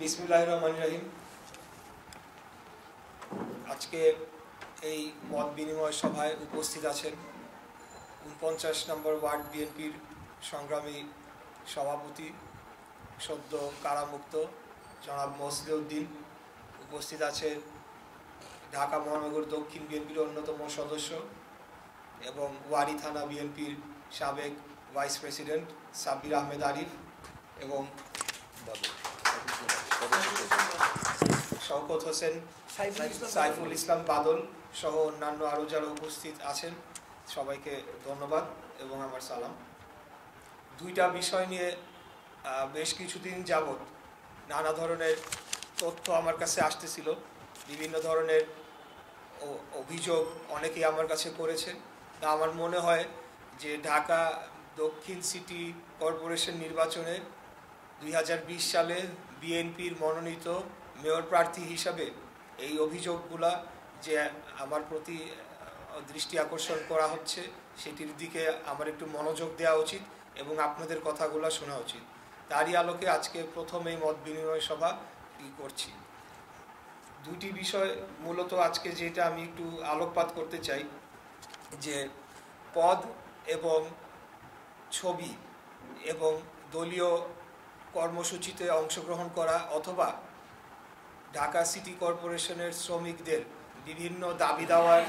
বিসমুল্লাহ রহমান রাহিম। আজকে এই মত বিনিময় সভায় উপস্থিত আছেন উনপঞ্চাশ নম্বর ওয়ার্ড বিএনপির সংগ্রামী সভাপতি সদ্য কারামুক্ত জনাব মসলিউদ্দিন উপস্থিত আছে ঢাকা মহানগর দক্ষিণ বিএনপির অন্যতম সদস্য এবং ওয়ারি থানা বিএনপির সাবেক ভাইস প্রেসিডেন্ট সাব্বির আহমেদ আরিফ এবং শওকত হোসেন সাইফুল ইসলাম বাদল। সহ অন্যান্য আরও যারা উপস্থিত আছেন সবাইকে ধন্যবাদ এবং আমার সালাম। দুইটা বিষয় নিয়ে বেশ কিছুদিন যাবৎ নানা ধরনের তথ্য আমার কাছে আসতেছিল। বিভিন্ন ধরনের অভিযোগ অনেকেই আমার কাছে করেছেন তা আমার মনে হয় যে ঢাকা দক্ষিণ সিটি কর্পোরেশন নির্বাচনে দুই হাজার বিশ সালে বিএনপির মনোনীত মেয়র প্রার্থী হিসাবে এই অভিযোগগুলা যে আমার প্রতি দৃষ্টি আকর্ষণ করা হচ্ছে, সেটির দিকে আমার একটু মনোযোগ দেওয়া উচিত এবং আপনাদের কথাগুলো শোনা উচিত। তারই আলোকে আজকে প্রথম এই মত বিনিময় সভা করছি। দুটি বিষয় মূলত আজকে যেটা আমি একটু আলোকপাত করতে চাই, যে পদ এবং ছবি এবং দলীয় কর্মসূচিতে অংশগ্রহণ করা অথবা ঢাকা সিটি কর্পোরেশনের শ্রমিকদের বিভিন্ন দাবি দাওয়ার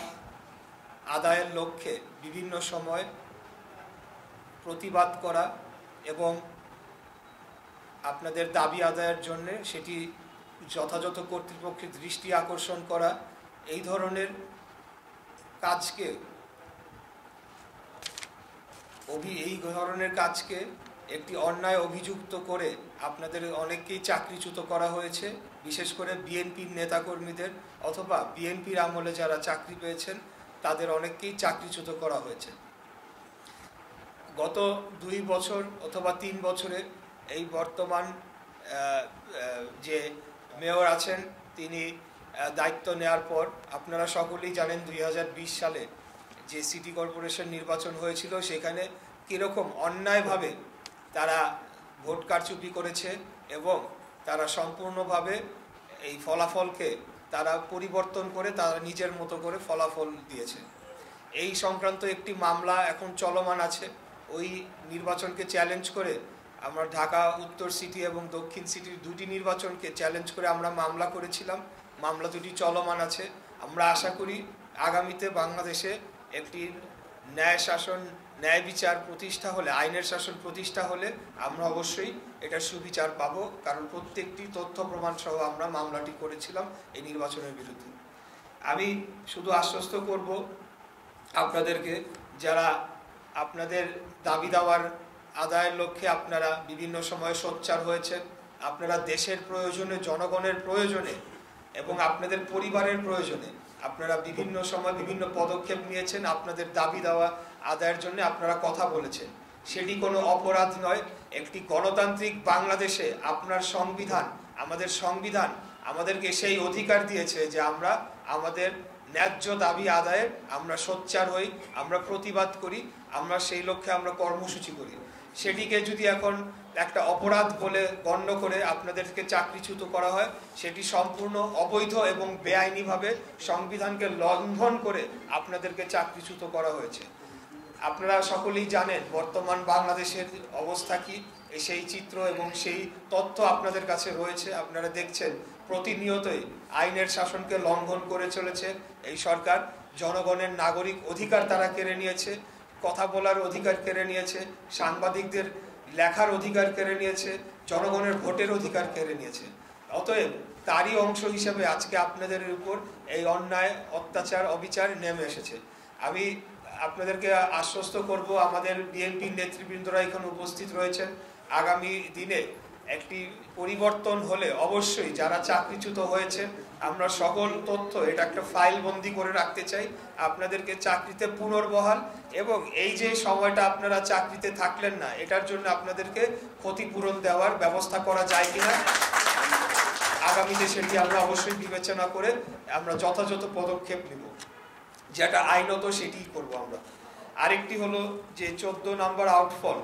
আদায়ের লক্ষ্যে বিভিন্ন সময় প্রতিবাদ করা এবং আপনাদের দাবি আদায়ের জন্য সেটি যথাযথ কর্তৃপক্ষের দৃষ্টি আকর্ষণ করা, এই ধরনের কাজকে অভি, এই ধরনের কাজকে একটি অন্যায় অভিযুক্ত করে আপনাদের অনেককেই চাকরিচ্যুত করা হয়েছে। বিশেষ করে বিএনপির নেতাকর্মীদের অথবা বিএনপির আমলে যারা চাকরি পেয়েছেন, তাদের অনেককেই চাকরিচ্যুত করা হয়েছে। গত দুই বছর অথবা তিন বছরে এই বর্তমান যে মেয়র আছেন, তিনি দায়িত্ব নেয়ার পর আপনারা সকলেই জানেন দুই হাজার বিশ সালে যে সিটি কর্পোরেশন নির্বাচন হয়েছিল, সেখানে কীরকম অন্যায়ভাবে তারা ভোট কারচুপি করেছে এবং তারা সম্পূর্ণভাবে এই ফলাফলকে তারা পরিবর্তন করে তারা নিজের মতো করে ফলাফল দিয়েছে। এই সংক্রান্ত একটি মামলা এখন চলমান আছে। ওই নির্বাচনকে চ্যালেঞ্জ করে আমরা ঢাকা, উত্তর সিটি এবং দক্ষিণ সিটির দুটি নির্বাচনকে চ্যালেঞ্জ করে আমরা মামলা করেছিলাম। মামলা দুটি চলমান আছে। আমরা আশা করি আগামীতে বাংলাদেশে একটি ন্যায় শাসন ন্যায় বিচার প্রতিষ্ঠা হলে, আইনের শাসন প্রতিষ্ঠা হলে আমরা অবশ্যই এটার সুবিচার পাব। কারণ প্রত্যেকটি তথ্য প্রমাণ সহ আমরা মামলাটি করেছিলাম এই নির্বাচনের বিরুদ্ধে। আমি শুধু আশ্বস্ত করব আপনাদেরকে, যারা আপনাদের দাবি দাওয়ার আদায়ের লক্ষ্যে আপনারা বিভিন্ন সময়ে সোচ্চার হয়েছেন, আপনারা দেশের প্রয়োজনে, জনগণের প্রয়োজনে এবং আপনাদের পরিবারের প্রয়োজনে আপনারা বিভিন্ন সময় বিভিন্ন পদক্ষেপ নিয়েছেন, আপনাদের দাবি দেওয়া, আদায়ের জন্য আপনারা কথা বলেছেন। সেটি কোনো অপরাধ নয়, একটি গণতান্ত্রিক বাংলাদেশে আপনার সংবিধান, আমাদের সংবিধান আমাদেরকে সেই অধিকার দিয়েছে যে আমরা আমাদের ন্যায্য দাবি আদায়ের আমরা সোচ্চার হই, আমরা প্রতিবাদ করি, আমরা সেই লক্ষ্যে আমরা কর্মসূচি করি। সেটিকে যদি এখন একটা অপরাধ বলে গণ্য করে আপনাদেরকে চাকরিচ্যুত করা হয়, সেটি সম্পূর্ণ অবৈধ এবং বেআইনিভাবে সংবিধানকে লঙ্ঘন করে আপনাদেরকে চাকরিচ্যুত করা হয়েছে। আপনারা সকলেই জানেন বর্তমান বাংলাদেশের অবস্থা কি, সেই চিত্র এবং সেই তথ্য আপনাদের কাছে রয়েছে। আপনারা দেখছেন প্রতিনিয়তই আইনের শাসনকে লঙ্ঘন করে চলেছে এই সরকার। জনগণের নাগরিক অধিকার তারা কেড়ে নিয়েছে, কথা বলার অধিকার কেড়ে নিয়েছে, সাংবাদিকদের লেখার অধিকার কেড়ে নিয়েছে, জনগণের ভোটের অধিকার কেড়ে নিয়েছে। অতএব তারই অংশ হিসেবে আজকে আপনাদের উপর এই অন্যায়, অত্যাচার, অবিচার নেমে এসেছে। আমি আপনাদেরকে আশ্বস্ত করব, আমাদের বিএনপির নেতৃবৃন্দরা এখানে উপস্থিত রয়েছেন। আগামী দিনে একটি পরিবর্তন হলে অবশ্যই যারা চাকরিচ্যুত হয়েছে, আমরা সকল তথ্য, এটা একটা ফাইল বন্দি করে রাখতে চাই। আপনাদেরকে চাকরিতে পুনর্বহাল এবং এই যে সময়টা আপনারা চাকরিতে থাকলেন না, এটার জন্য আপনাদেরকে ক্ষতিপূরণ দেওয়ার ব্যবস্থা করা যায় কিনা, আগামীতে সেটি আমরা অবশ্যই বিবেচনা করে আমরা যথাযথ পদক্ষেপ নেব। যেটা আইনত সেটিই করব আমরা। আরেকটি হলো যে চোদ্দ নাম্বার আউটফল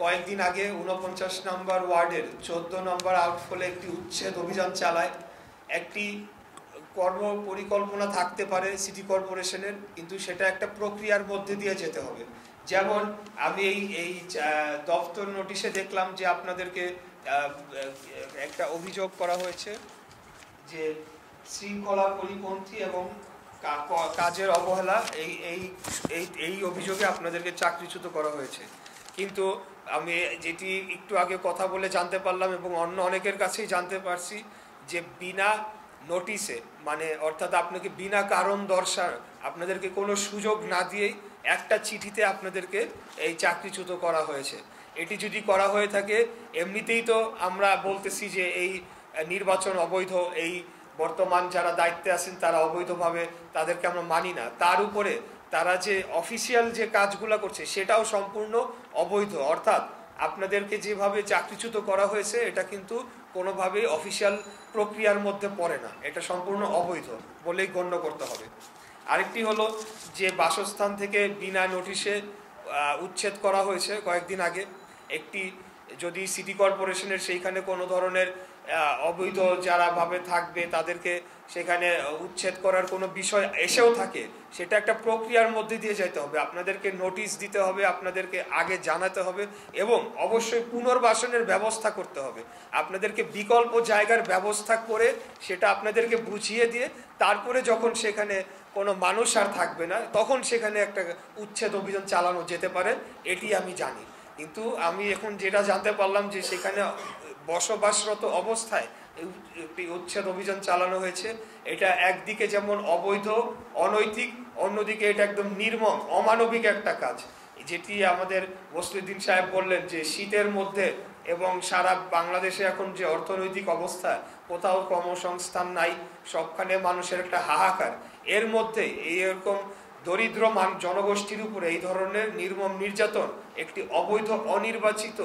কয়েকদিন আগে উনপঞ্চাশ নম্বর ওয়ার্ডের চোদ্দ নম্বর আউটফলে একটি উচ্ছেদ অভিযান চালায়। একটি কর্ম পরিকল্পনা থাকতে পারে সিটি কর্পোরেশনের, কিন্তু সেটা একটা প্রক্রিয়ার মধ্যে দিয়ে যেতে হবে। যেমন আমি এই এই দপ্তর নোটিশে দেখলাম যে আপনাদেরকে একটা অভিযোগ করা হয়েছে যে শৃঙ্খলা পরিপন্থী এবং কাজের অবহেলা এই এই এই অভিযোগে আপনাদেরকে চাকরিচ্যুত করা হয়েছে। কিন্তু আমি যেটি একটু আগে কথা বলে জানতে পারলাম এবং অন্য অনেকের কাছেই জানতে পারছি যে বিনা নোটিশে মানে অর্থাৎ আপনাকে বিনা কারণ দর্শার আপনাদেরকে কোনো সুযোগ না দিয়েই একটা চিঠিতে আপনাদেরকে এই চাকরিচ্যুত করা হয়েছে। এটি যদি করা হয়ে থাকে, এমনিতেই তো আমরা বলতেছি যে এই নির্বাচন অবৈধ, এই বর্তমান যারা দায়িত্বে আছেন তারা অবৈধভাবে তাদেরকে আমরা মানি না। তার উপরে তারা যে অফিসিয়াল যে কাজগুলো করছে, সেটাও সম্পূর্ণ অবৈধ। অর্থাৎ আপনাদেরকে যেভাবে চাকরিচ্যুত করা হয়েছে, এটা কিন্তু কোনোভাবেই অফিসিয়াল প্রক্রিয়ার মধ্যে পড়ে না। এটা সম্পূর্ণ অবৈধ বলেই গণ্য করতে হবে। আরেকটি হলো যে বাসস্থান থেকে বিনা নোটিশে উচ্ছেদ করা হয়েছে কয়েকদিন আগে। একটি যদি সিটি কর্পোরেশনের সেইখানে কোনো ধরনের অবৈধ যারা ভাবে থাকবে, তাদেরকে সেখানে উচ্ছেদ করার কোনো বিষয় এসেও থাকে, সেটা একটা প্রক্রিয়ার মধ্যে দিয়ে যেতে হবে। আপনাদেরকে নোটিশ দিতে হবে, আপনাদেরকে আগে জানাতে হবে এবং অবশ্যই পুনর্বাসনের ব্যবস্থা করতে হবে। আপনাদেরকে বিকল্প জায়গার ব্যবস্থা করে সেটা আপনাদেরকে বুঝিয়ে দিয়ে তারপরে যখন সেখানে কোনো মানুষ আর থাকবে না, তখন সেখানে একটা উচ্ছেদ অভিযান চালানো যেতে পারে, এটি আমি জানি। কিন্তু আমি এখন যেটা জানতে পারলাম যে সেখানে বসবাসরত অবস্থায় উচ্ছেদ অভিযান চালানো হয়েছে। এটা একদিকে যেমন অবৈধ, অনৈতিক, অন্যদিকে এটা একদম নির্মম, অমানবিক একটা কাজ। যেটি আমাদের মুসলিদ্দিন সাহেব বললেন যে, শীতের মধ্যে এবং সারা বাংলাদেশে এখন যে অর্থনৈতিক অবস্থা, কোথাও কর্মসংস্থান নাই, সবখানে মানুষের একটা হাহাকার। এর মধ্যে এই এরকম দরিদ্র মান, জনগোষ্ঠীর উপরে এই ধরনের নির্মম নির্যাতন, একটি অবৈধ, অনির্বাচিত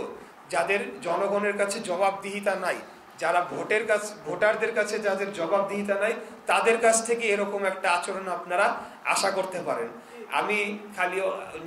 যাদের জনগণের কাছে জবাবদিহিতা নাই, যারা ভোটের কাছে, ভোটারদের কাছে যাদের জবাবদিহিতা নাই, তাদের কাছ থেকে এরকম একটা আচরণ আপনারা আশা করতে পারেন। আমি খালি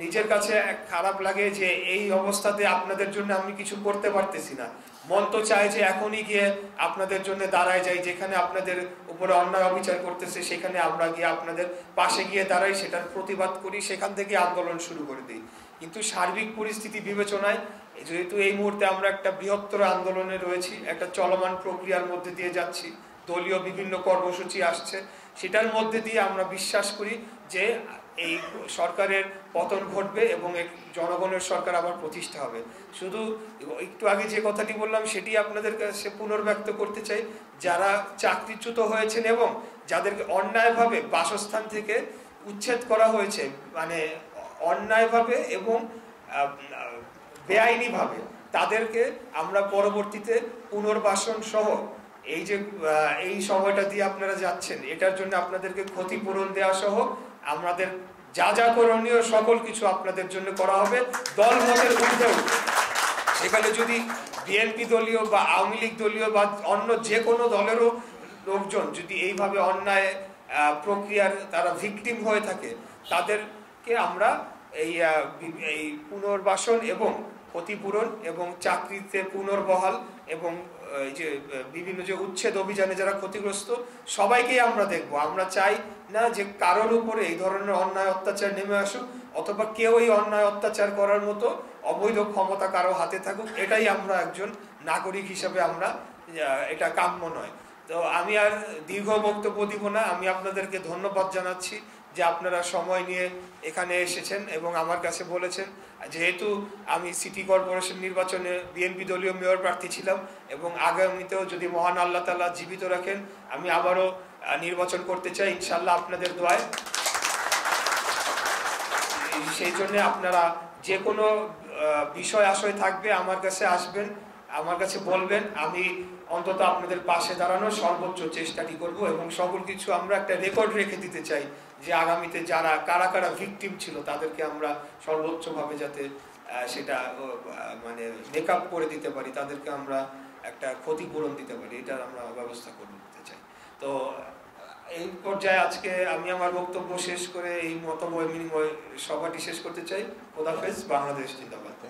নিজের কাছে খারাপ লাগে যে এই অবস্থাতে আপনাদের জন্য আমি কিছু করতে পারতেছি না। মন তো চায় যে এখনই গিয়ে আপনাদের জন্য দাঁড়ায় যাই, যেখানে আপনাদের উপরে অন্যায় অবিচার করতেছে, সেখানে আমরা গিয়ে আপনাদের পাশে গিয়ে দাঁড়াই, সেটার প্রতিবাদ করি, সেখান থেকে আন্দোলন শুরু করে দিই। কিন্তু সার্বিক পরিস্থিতি বিবেচনায় যেহেতু এই মুহূর্তে আমরা একটা বৃহত্তর আন্দোলনে রয়েছি, একটা চলমান প্রক্রিয়ার মধ্যে দিয়ে যাচ্ছি, দলীয় বিভিন্ন কর্মসূচি আসছে, সেটার মধ্যে দিয়ে আমরা বিশ্বাস করি যে এই সরকারের পতন ঘটবে এবং এক জনগণের সরকার আবার প্রতিষ্ঠা হবে। শুধু একটু আগে যে কথাটি বললাম, সেটি আপনাদের কাছে পুনর্ব্যক্ত করতে চাই। যারা চাকরিচ্যুত হয়েছেন এবং যাদেরকে অন্যায়ভাবে বাসস্থান থেকে উচ্ছেদ করা হয়েছে মানে অন্যায়ভাবে এবং বেআইনিভাবে। তাদেরকে আমরা পরবর্তীতে পুনর্বাসন সহ এই যে এই সময়টা দিয়ে আপনারা যাচ্ছেন, এটার জন্য আপনাদেরকে ক্ষতিপূরণ দেওয়া সহ আমাদের যা যা করণীয় সকল কিছু আপনাদের জন্য করা হবে। দল মতের ঊর্ধ্বেও। সেখানে যদি বিএনপি দলীয় বা আওয়ামী লীগ দলীয় বা অন্য যে কোনো দলেরও লোকজন যদি এইভাবে অন্যায় প্রক্রিয়ার তারা ভিকটিম হয়ে থাকে, তাদেরকে আমরা এই এই পুনর্বাসন এবং ক্ষতিপূরণ এবং চাকরিতে পুনর্বহাল এবং এই যে বিভিন্ন যে উচ্ছেদ অভিযানে যারা ক্ষতিগ্রস্ত, সবাইকেই আমরা দেখব। আমরা চাই না যে কারোর উপরে এই ধরনের অন্যায় অত্যাচার নেমে আসুক, অথবা কেউ এই অন্যায় অত্যাচার করার মতো অবৈধ ক্ষমতা কারও হাতে থাকুক। এটাই আমরা একজন নাগরিক হিসাবে আমরা এটা কাম্য নয়। তো আমি আর দীর্ঘ বক্তব্য দিব না। আমি আপনাদেরকে ধন্যবাদ জানাচ্ছি। যে আপনারা সময় নিয়ে এখানে এসেছেন এবং আমার কাছে বলেছেন, যেহেতু আমি সিটি কর্পোরেশন নির্বাচনে বিএনপি দলীয় মেয়র প্রার্থী ছিলাম এবং আগামীতেও যদি মহান আল্লাহ তালা জীবিত রাখেন, আমি আবারও নির্বাচন করতে চাই ইনশাল্লাহ আপনাদের দোয়ায়। সেই জন্য আপনারা যে কোনো বিষয় আশয় থাকবে আমার কাছে আসবেন, আমার কাছে বলবেন, আমি অন্তত আপনাদের পাশে দাঁড়ানোর সর্বোচ্চ চেষ্টাটি করব এবং সকল কিছু আমরা একটা রেকর্ড রেখে দিতে চাই যে আগামীতে যারা, কারা কারা ভিকটিম ছিল তাদেরকে আমরা সর্বোচ্চভাবে যাতে সেটা মানে মেকআপ করে দিতে পারি, তাদেরকে আমরা একটা ক্ষতিপূরণ দিতে পারি, এটার আমরা ব্যবস্থা করে দিতে চাই। তো এই পর্যায়ে আজকে আমি আমার বক্তব্য শেষ করে এই মতময় বিনিময় সভাটি শেষ করতে চাই। খোদাফেজ বাংলাদেশ জিন্দাবাদ।